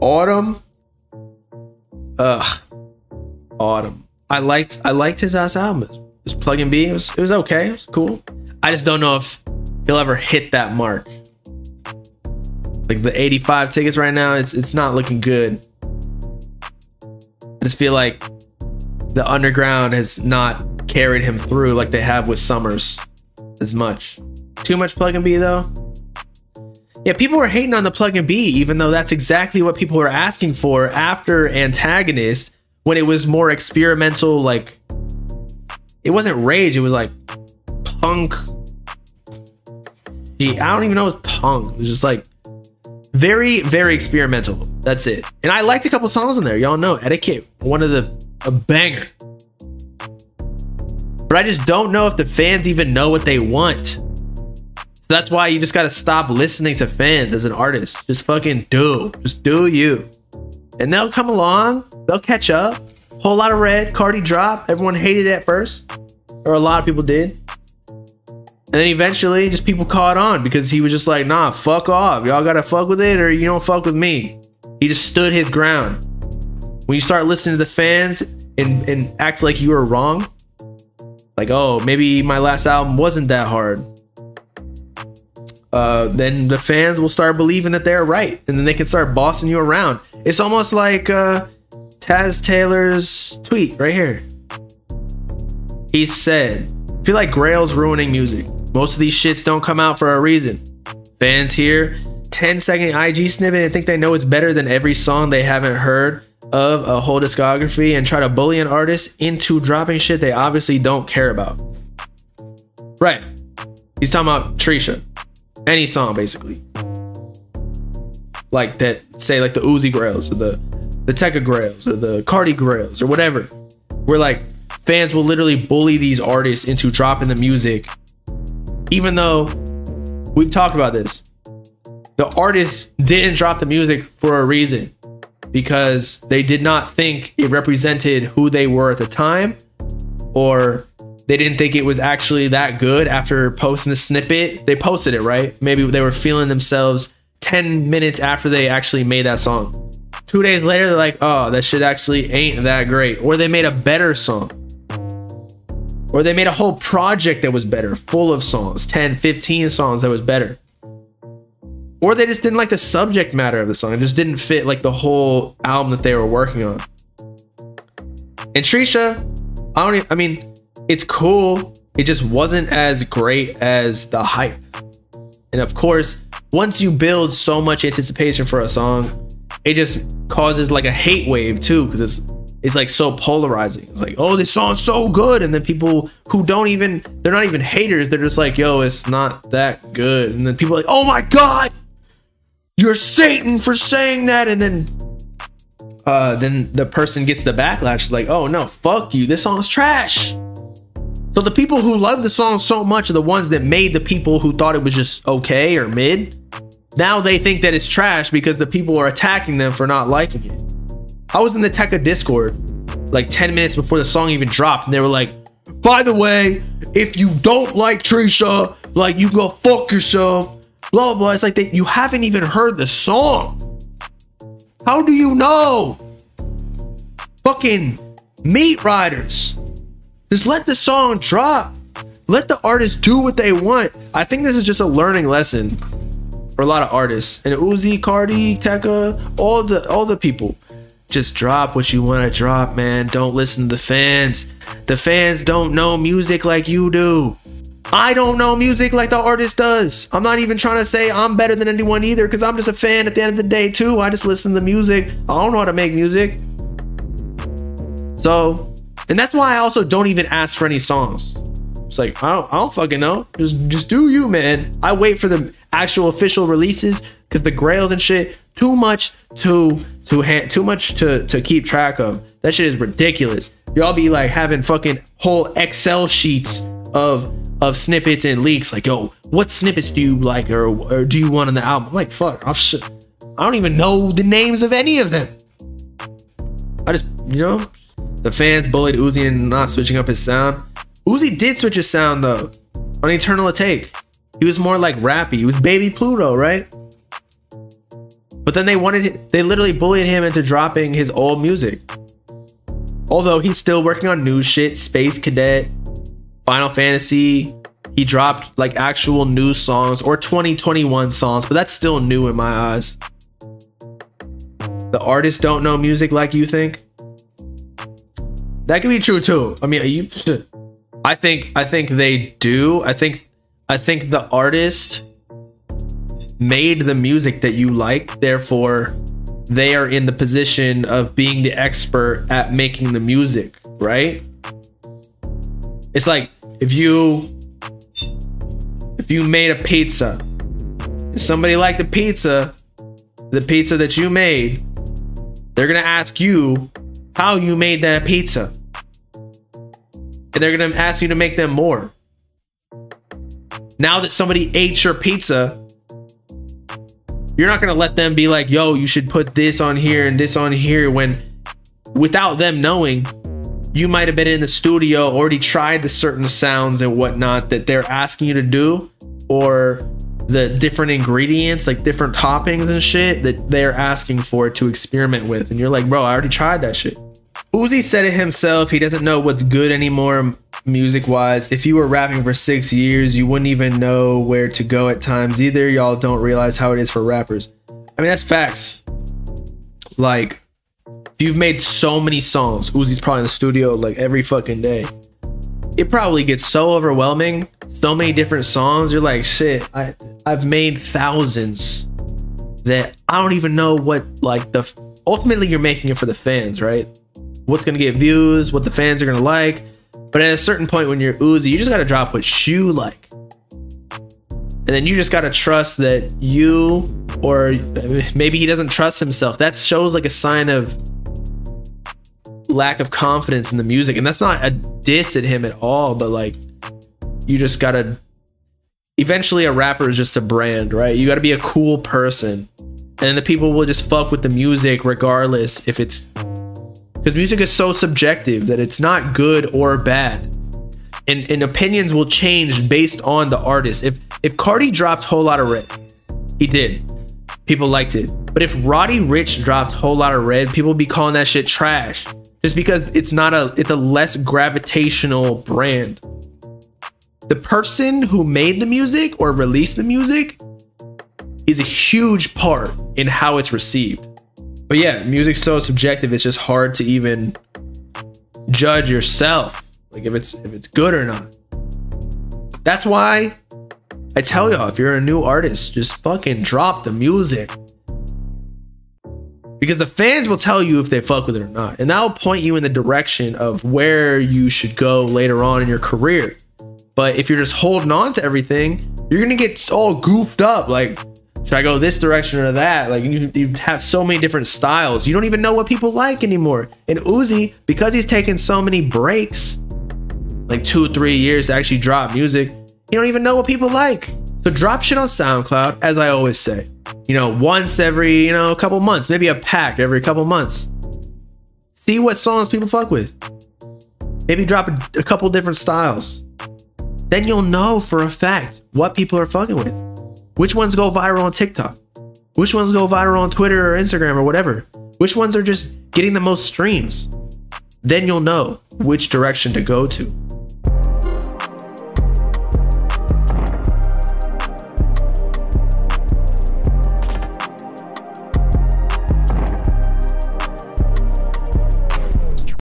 Autumn. Ugh. Autumn. I liked I liked his last album. It was Plug and B. It was it was okay. It was cool. I just don't know if he'll ever hit that mark. Like the 85 tickets right now, it's it's not looking good. I just feel like the underground has not carried him through like they have with Summrs as much. Too much Plug and B though. Yeah, people were hating on the Plug and B, even though that's exactly what people were asking for after Antagonist when it was more experimental, like it wasn't rage, it was like punk. Gee, I don't even know it's punk. It was just like very, very experimental. That's it. And I liked a couple songs in there. Y'all know Etiquette, one of the a banger. But I just don't know if the fans even know what they want. That's why you just gotta stop listening to fans as an artist. Just fucking do. Just do you. And they'll come along, they'll catch up. Whole lot of red, Carti drop. Everyone hated it at first. Or a lot of people did. And then eventually just people caught on because he was just like, nah, fuck off. Y'all gotta fuck with it or you don't fuck with me. He just stood his ground. When you start listening to the fans and, and act like you were wrong, like, oh, maybe my last album wasn't that hard uh, then the fans will start believing that they're right, and then they can start bossing you around. It's almost like uh, Taz Taylor's tweet right here. He said, "I feel like Grail's ruining music. Most of these shits don't come out for a reason. Fans hear 10 second IG snippet and think they know it's better than every song they haven't heard." Of a whole discography and try to bully an artist into dropping shit they obviously don't care about. Right. He's talking about Trisha any song basically. Like that say like the Uzi Grails or the the Tecca Grails or the Carti Grails or whatever. Where like fans will literally bully these artists into dropping the music. Even though we've talked about this the artists didn't drop the music for a reason. Because they did not think it represented who they were at the time or they didn't think it was actually that good after posting the snippet. They posted it, right? Maybe they were feeling themselves 10 minutes after they actually made that song. Two days later, they're like, oh, that shit actually ain't that great. Or they made a better song. Or they made a whole project that was better, full of songs, 10, 15 songs that was better. Or they just didn't like the subject matter of the song. It just didn't fit like the whole album that they were working on. And Trisha, I don't even, I mean, it's cool. It just wasn't as great as the hype. And of course, once you build so much anticipation for a song, it just causes like a hate wave too, because it's it's like so polarizing. It's like, oh, this song's so good, and then people who don't even they're not even haters, they're just like, yo, it's not that good. And then people like, oh my god, you're Satan for saying that, and then uh then the person gets the backlash, like, oh no, fuck you, this song's trash. So the people who love the song so much are the ones that made the people who thought it was just okay or mid. Now they think that it's trash because the people are attacking them for not liking it. I was in the Tecca Discord like 10 minutes before the song even dropped, and they were like, by the way, if you don't like Trisha, like you go fuck yourself, blah blah blah. It's like that you haven't even heard the song. How do you know? Fucking meat riders. Just let the song drop. Let the artists do what they want. I think this is just a learning lesson for a lot of artists. And Uzi, Carti, Tecca, all the all the people. Just drop what you want to drop, man. Don't listen to the fans. The fans don't know music like you do. I don't know music like the artist does. I'm not even trying to say I'm better than anyone either because I'm just a fan at the end of the day, too. I just listen to music. I don't know how to make music. So and that's why I also don't even ask for any songs. It's like I don't, I don't fucking know. Just just do you, man. I wait for the actual official releases because the grails and shit too much to to too much to to keep track of. That shit is ridiculous. Y'all be like having fucking whole Excel sheets of of snippets and leaks. Like, yo, what snippets do you like or or do you want on the album? I'm like, fuck, I'm sh- I don't even know the names of any of them. I just you know the fans bullied Uzi into not switching up his sound. Uzi did switch his sound though on Eternal Atake. He was more like rappy. He was Baby Pluto, right? But then they wanted, they literally bullied him into dropping his old music. Although he's still working on new shit, Space Cadet, Final Fantasy. He dropped like actual new songs or 2021 songs, but that's still new in my eyes. The artists don't know music like you think. That could be true too. I mean, you I think I think they do. I think I think the artist made the music that you like, therefore they are in the position of being the expert at making the music, right? It's like if you if you made a pizza, somebody liked the pizza, the pizza that you made, they're gonna ask you how you made that pizza. And they're gonna ask you to make them more. Now that somebody ate your pizza, you're not gonna let them be like, yo, you should put this on here and this on here when without them knowing, you might have been in the studio, already tried the certain sounds and whatnot that they're asking you to do, or the different ingredients, like different toppings and shit that they're asking for to experiment with. And you're like, bro, I already tried that shit. Uzi said it himself. He doesn't know what's good anymore music wise. If you were rapping for six years, you wouldn't even know where to go at times either. Y'all don't realize how it is for rappers. I mean, that's facts. Like, you've made so many songs, Uzi's probably in the studio like every fucking day. It probably gets so overwhelming. So many different songs. You're like, shit, I, I've made thousands that I don't even know what, like, the ultimately you're making it for the fans, right? What's gonna get views, what the fans are gonna like. But at a certain point when you're Uzi, you just gotta drop what you like. And then you just gotta trust that you, or maybe he doesn't trust himself. That shows like a sign of lack of confidence in the music. And that's not a diss at him at all, but like you just gotta eventually a rapper is just a brand, right? You gotta be a cool person. And the people will just fuck with the music regardless if it's because music is so subjective that it's not good or bad. And, and opinions will change based on the artist. If if Carti dropped Whole Lotta Red he did. People liked it. But if Roddy Ricch dropped Whole Lotta Red people be calling that shit trash. Just because it's not a it's a less gravitational brand. The person who made the music or released the music is a huge part in how it's received but yeah, music's so subjective. It's just hard to even judge yourself, like if it's if it's good or not. That's why I tell y'all, if you're a new artist, just fucking drop the music. Because the fans will tell you if they fuck with it or not. And that'll point you in the direction of where you should go later on in your career. But if you're just holding on to everything, you're gonna get all goofed up. Like, should I go this direction or that? Like you, you have so many different styles. You don't even know what people like anymore. And Uzi, because he's taken so many breaks, like two, three years to actually drop music, you don't even know what people like. So drop shit on SoundCloud, as I always say. You know, once every, you know, a couple months, maybe a pack every couple months. See what songs people fuck with. Maybe drop a, a couple different styles. Then you'll know for a fact what people are fucking with. Which ones go viral on TikTok? Which ones go viral on Twitter or Instagram or whatever? Which ones are just getting the most streams? Then you'll know which direction to go to.